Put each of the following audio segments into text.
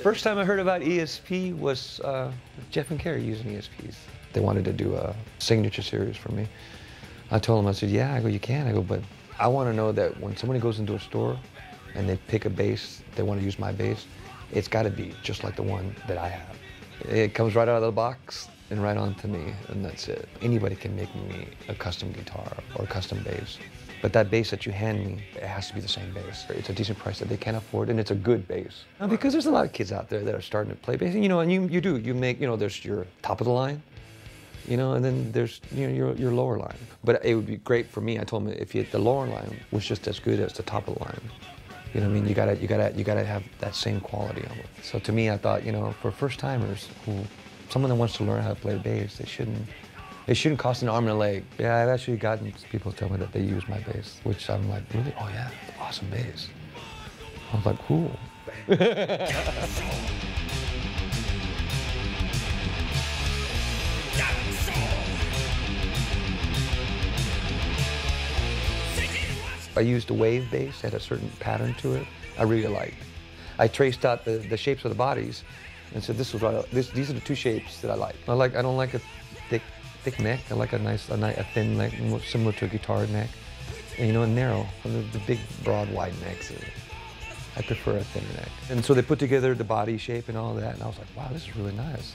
first time I heard about ESP was uh, Jeff and Kerry using ESPs. They wanted to do a signature series for me. I told them, I said, yeah, I go, you can. I go, but I want to know that when somebody goes into a store and they pick a bass, they want to use my bass, it's got to be just like the one that I have. It comes right out of the box and right onto me, and that's it. Anybody can make me a custom guitar or a custom bass. But that bass that you hand me, it has to be the same bass. It's a decent price that they can afford, and it's a good bass. Now, because there's a lot of kids out there that are starting to play bass, you know, and you, you do, you make, you know, there's your top of the line, you know, and then there's you know, your, your lower line. But it would be great for me, I told them, if you, the lower line was just as good as the top of the line. You know what I mean? You gotta, you gotta, you gotta have that same quality it. So to me, I thought, you know, for first timers who, someone that wants to learn how to play bass, they shouldn't, it shouldn't cost an arm and a leg. Yeah, I've actually gotten people tell me that they use my bass, which I'm like, really? Oh yeah, awesome bass. I was like, cool. I used a wave bass, had a certain pattern to it. I really liked. I traced out the, the shapes of the bodies and said, this is what I, this, these are the two shapes that I like. I like, I don't like a thick, thick neck. I like a nice, a, a thin neck, similar to a guitar neck. And, you know, a narrow, the, the big, broad, wide necks. I prefer a thinner neck. And so they put together the body shape and all that, and I was like, wow, this is really nice.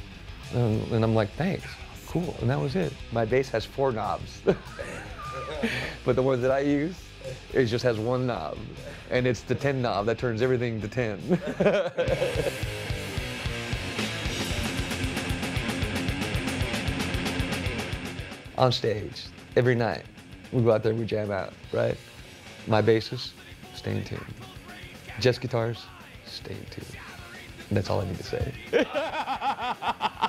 And, and I'm like, thanks, cool. And that was it. My bass has four knobs. but the one that I use, it just has one knob, and it's the 10 knob that turns everything to 10. On stage, every night, we go out there, we jam out, right? My basses, stay in tune. Jess guitars, stay in tune. That's all I need to say.